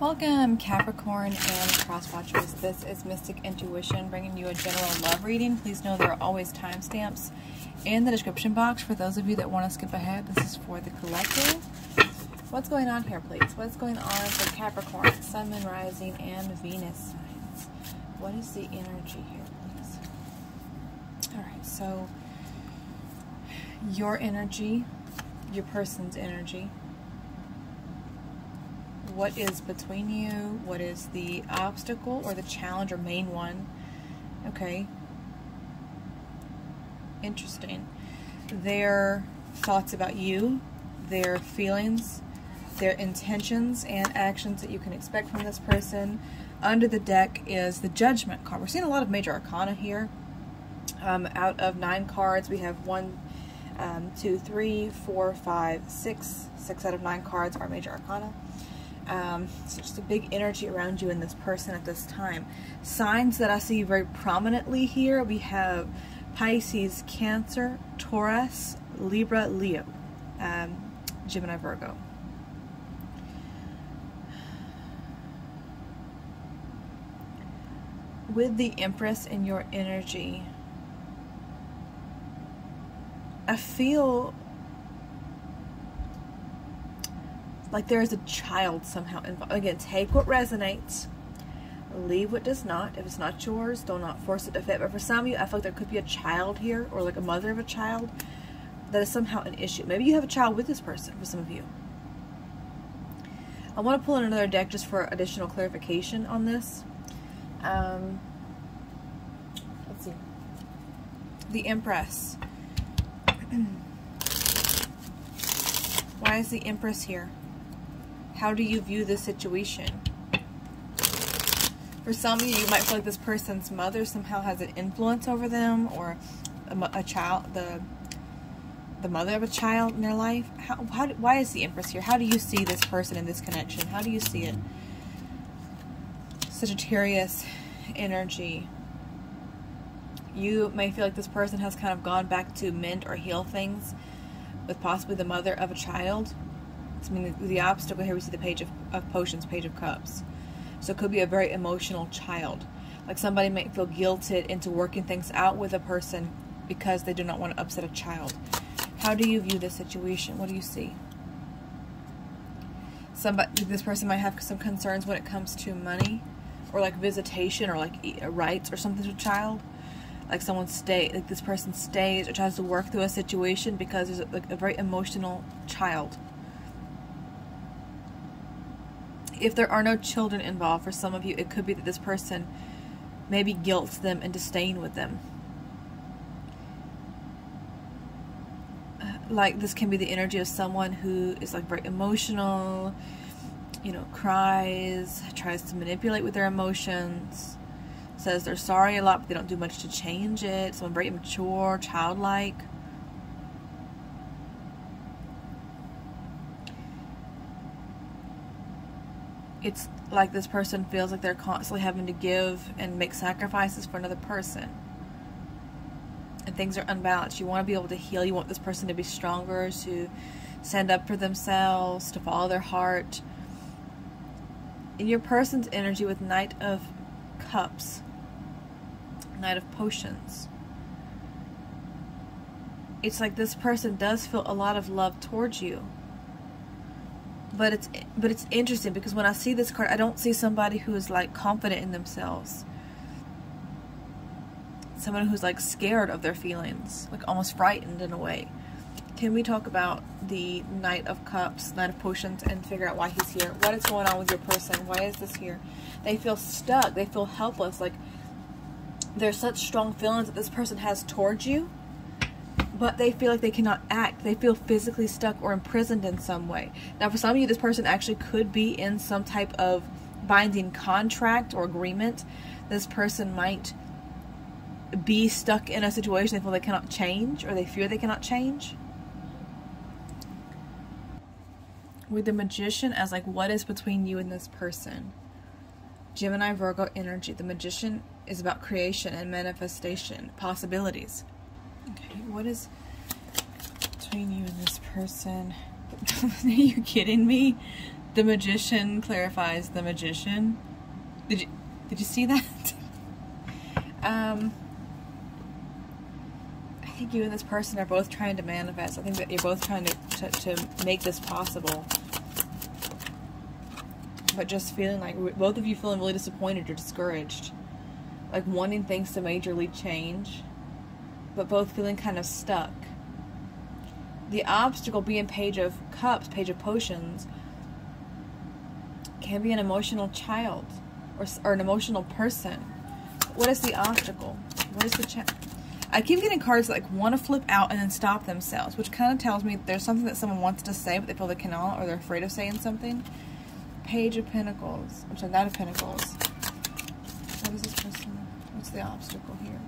Welcome, Capricorn and Cross Watchers. This is Mystic Intuition bringing you a general love reading. Please know there are always timestamps in the description box for those of you that want to skip ahead. This is for the collective. What's going on here, please? What's going on for Capricorn, Sun, Moon, Rising, and Venus signs? What is the energy here, please? All right, so your energy, your person's energy, what is between you, what is the obstacle or the challenge or main one. Okay. Interesting. Their thoughts about you, their feelings, their intentions and actions that you can expect from this person. Under the deck is the Judgment card. We're seeing a lot of major arcana here. Um, out of nine cards, we have one, um, two, three, four, five, six. Six out of nine cards are major arcana. Um, just a big energy around you and this person at this time. Signs that I see very prominently here, we have Pisces, Cancer, Taurus, Libra, Leo, um, Gemini, Virgo. With the Empress in your energy, I feel like there is a child somehow involved. Again, take what resonates, leave what does not. If it's not yours, do not force it to fit. But for some of you, I feel like there could be a child here or like a mother of a child that is somehow an issue. Maybe you have a child with this person for some of you. I want to pull in another deck just for additional clarification on this. Um, let's see. The Empress. Why is the Empress here? How do you view this situation? For some of you, you might feel like this person's mother somehow has an influence over them or a, a child, the the mother of a child in their life. How, how, why is the Empress here? How do you see this person in this connection? How do you see it? Sagittarius energy. You may feel like this person has kind of gone back to mend or heal things with possibly the mother of a child I mean, the, the obstacle here we see the page of, of potions, page of cups. So it could be a very emotional child. Like somebody might feel guilted into working things out with a person because they do not want to upset a child. How do you view this situation? What do you see? Somebody, this person might have some concerns when it comes to money or like visitation or like uh, rights or something to a child. Like someone stay, like this person stays or tries to work through a situation because there's like a very emotional child if there are no children involved, for some of you, it could be that this person maybe guilts them into staying with them. Uh, like this can be the energy of someone who is like very emotional, you know, cries, tries to manipulate with their emotions, says they're sorry a lot, but they don't do much to change it. Someone very immature, childlike. It's like this person feels like they're constantly having to give and make sacrifices for another person. And things are unbalanced. You want to be able to heal. You want this person to be stronger, to stand up for themselves, to follow their heart. In your person's energy with Knight of Cups, Knight of Potions, it's like this person does feel a lot of love towards you but it's but it's interesting because when I see this card, I don't see somebody who is like confident in themselves. Someone who's like scared of their feelings, like almost frightened in a way. Can we talk about the Knight of Cups, Knight of Potions, and figure out why he's here? What is going on with your person? Why is this here? They feel stuck. They feel helpless. Like there's such strong feelings that this person has towards you but they feel like they cannot act. They feel physically stuck or imprisoned in some way. Now, for some of you, this person actually could be in some type of binding contract or agreement. This person might be stuck in a situation they feel they cannot change or they fear they cannot change. With the magician as like what is between you and this person. Gemini Virgo energy. The magician is about creation and manifestation, possibilities. Okay, what is between you and this person? Are you kidding me? the magician clarifies the magician. Did you did you see that? um, I think you and this person are both trying to manifest. I think that you're both trying to, to, to make this possible. But just feeling like both of you feeling really disappointed or discouraged. Like wanting things to majorly change, but both feeling kind of stuck. The obstacle being Page of Cups, Page of Potions, can be an emotional child or, or an emotional person. What is the obstacle? What is the check? I keep getting cards that like want to flip out and then stop themselves, which kind of tells me there's something that someone wants to say, but they feel they cannot, or they're afraid of saying something. Page of Pentacles. I'm sorry, of Pentacles. What is this person? What's the obstacle here?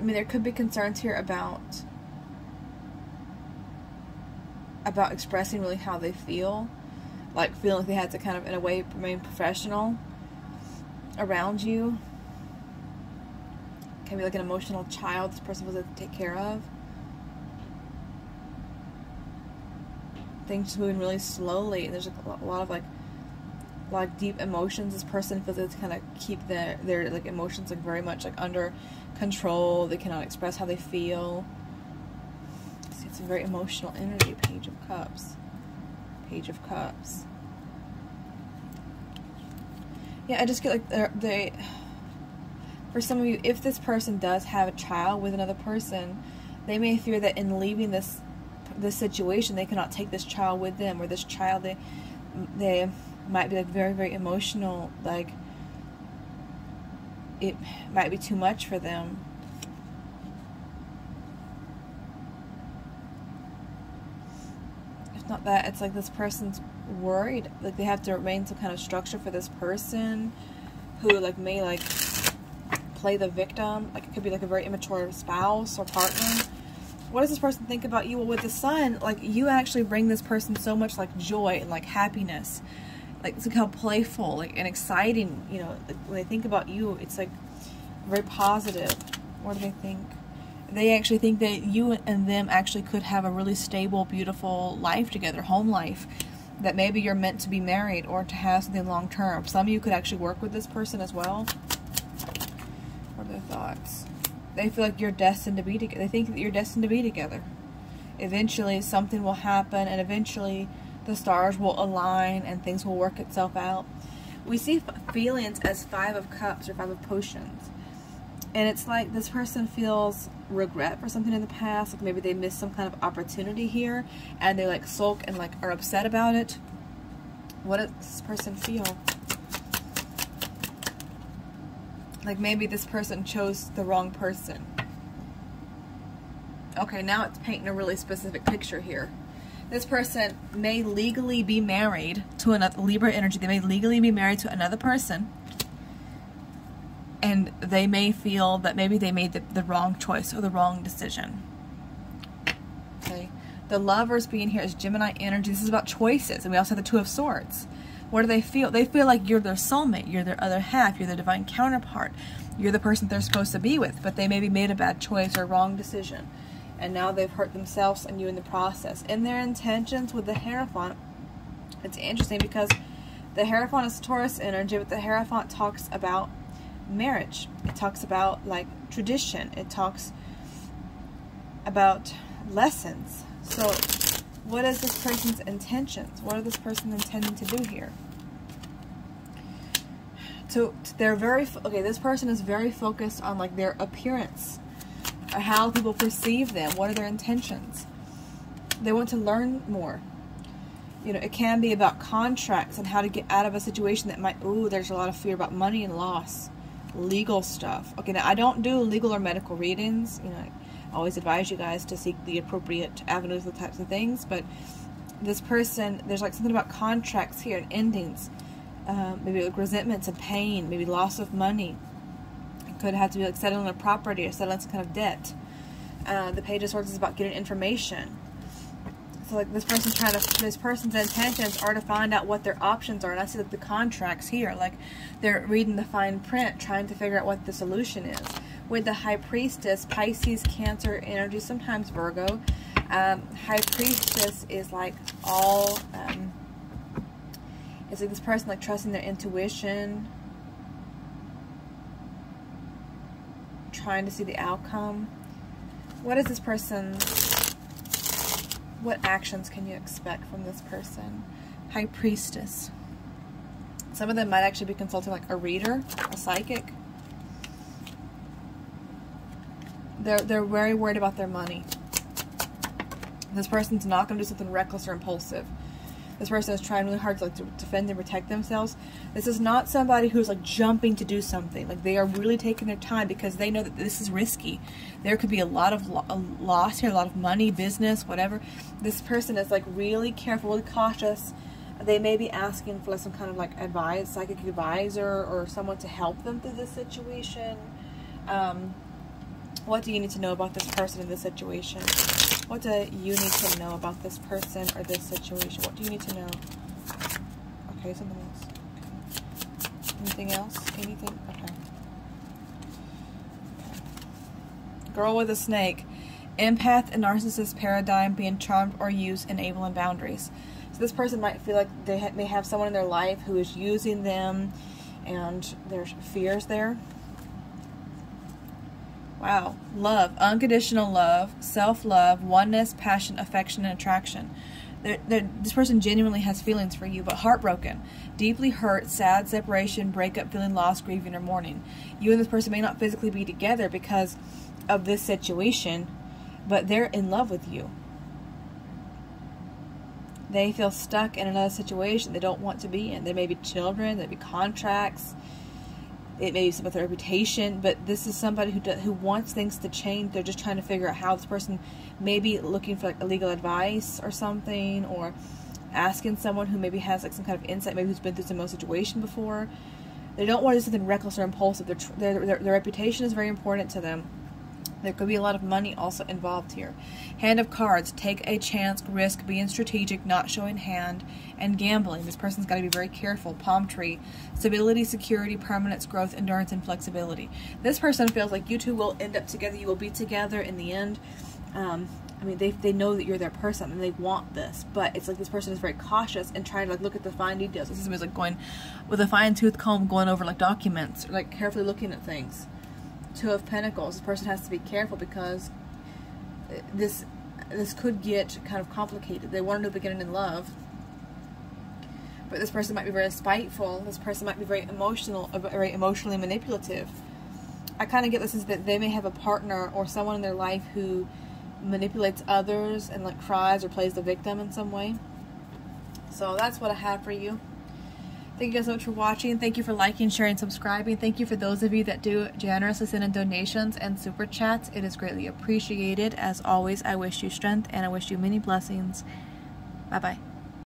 I mean, there could be concerns here about about expressing really how they feel, like feeling like they had to kind of, in a way, remain professional around you. Can be like an emotional child this person was to take care of. Things moving really slowly. and There's a lot of like, of deep emotions. This person feels like to kind of keep their their like emotions like very much like under control. They cannot express how they feel It's a very emotional energy. Page of Cups. Page of Cups. Yeah, I just get like they. For some of you, if this person does have a child with another person, they may fear that in leaving this this situation, they cannot take this child with them, or this child they they might be like very very emotional, like it might be too much for them. It's not that it's like this person's worried like they have to remain some kind of structure for this person who like may like play the victim. Like it could be like a very immature spouse or partner. What does this person think about you? Well with the sun like you actually bring this person so much like joy and like happiness like it's like how playful like and exciting you know like, when they think about you it's like very positive what do they think they actually think that you and them actually could have a really stable, beautiful life together, home life. That maybe you're meant to be married or to have something long term. Some of you could actually work with this person as well. What are their thoughts? They feel like you're destined to be together. They think that you're destined to be together. Eventually, something will happen, and eventually, the stars will align and things will work itself out. We see feelings as Five of Cups or Five of Potions. And it's like this person feels regret for something in the past like maybe they missed some kind of opportunity here and they like sulk and like are upset about it. What does this person feel? Like maybe this person chose the wrong person. Okay now it's painting a really specific picture here this person may legally be married to another Libra energy they may legally be married to another person and they may feel that maybe they made the, the wrong choice or the wrong decision. Okay. The lovers being here is Gemini energy. This is about choices. And we also have the Two of Swords. What do they feel? They feel like you're their soulmate. You're their other half. You're their divine counterpart. You're the person they're supposed to be with. But they maybe made a bad choice or wrong decision. And now they've hurt themselves and you in the process. In their intentions with the Hierophant, it's interesting because the Hierophant is Taurus energy, but the Hierophant talks about marriage. It talks about like tradition. It talks about lessons. So what is this person's intentions? What are this person intending to do here? So they're very, okay, this person is very focused on like their appearance, how people perceive them, what are their intentions. They want to learn more. You know, it can be about contracts and how to get out of a situation that might, ooh, there's a lot of fear about money and loss legal stuff. Okay, now I don't do legal or medical readings. You know, I always advise you guys to seek the appropriate avenues of types of things. But this person, there's like something about contracts here and endings. Um, maybe like resentments and pain, maybe loss of money. Could have to be like settling a property or settling some kind of debt. Uh, the Page of Swords is about getting information. So like this person's trying to, this person's intentions are to find out what their options are. And I see like the contracts here, like they're reading the fine print, trying to figure out what the solution is. with the High Priestess, Pisces, Cancer energy, sometimes Virgo. Um, High Priestess is like all, um, it's like this person like trusting their intuition, trying to see the outcome. What is this person, what actions can you expect from this person? High Priestess. Some of them might actually be consulting like a reader, a psychic. They're, they're very worried about their money. This person's not going to do something reckless or impulsive. This person is trying really hard to, like, to defend and protect themselves. This is not somebody who's like jumping to do something. Like they are really taking their time because they know that this is risky. There could be a lot of lo loss here, a lot of money, business, whatever. This person is like really careful, really cautious. They may be asking for like, some kind of like advice, psychic advisor, or someone to help them through this situation. Um, what do you need to know about this person in this situation? What do you need to know about this person or this situation? What do you need to know? Okay, something else. Okay. Anything else? Anything? Okay. okay. Girl with a snake. Empath and narcissist paradigm being charmed or used, enabling boundaries. So this person might feel like they ha may have someone in their life who is using them and there's fears there. Wow. Love. Unconditional love, self love, oneness, passion, affection, and attraction. They're, they're, this person genuinely has feelings for you, but heartbroken, deeply hurt, sad, separation, breakup, feeling lost, grieving, or mourning. You and this person may not physically be together because of this situation, but they're in love with you. They feel stuck in another situation they don't want to be in. There may be children, there may be contracts, it may be some with their reputation, but this is somebody who who wants things to change. They're just trying to figure out how this person may be looking for like legal advice or something, or asking someone who maybe has like some kind of insight, maybe who's been through some situation before. They don't want to do something reckless or impulsive. Their, their, their, their reputation is very important to them. There could be a lot of money also involved here. Hand of cards, take a chance, risk, being strategic, not showing hand, and gambling. This person's got to be very careful. Palm tree, stability, security, permanence, growth, endurance, and flexibility. This person feels like you two will end up together. You will be together in the end. Um, I mean, they, they know that you're their person and they want this, but it's like this person is very cautious and trying to like look at the fine details. This is like going with a fine tooth comb going over like documents, like carefully looking at things. Two of Pentacles. This person has to be careful because this this could get kind of complicated. They want to begin in love, but this person might be very spiteful. This person might be very emotional, uh, very emotionally manipulative. I kind of get this is that they may have a partner or someone in their life who manipulates others and like cries or plays the victim in some way. So that's what I have for you. Thank you guys so much for watching. Thank you for liking, sharing, subscribing. Thank you for those of you that do generously send in donations and super chats. It is greatly appreciated. As always, I wish you strength and I wish you many blessings. Bye-bye.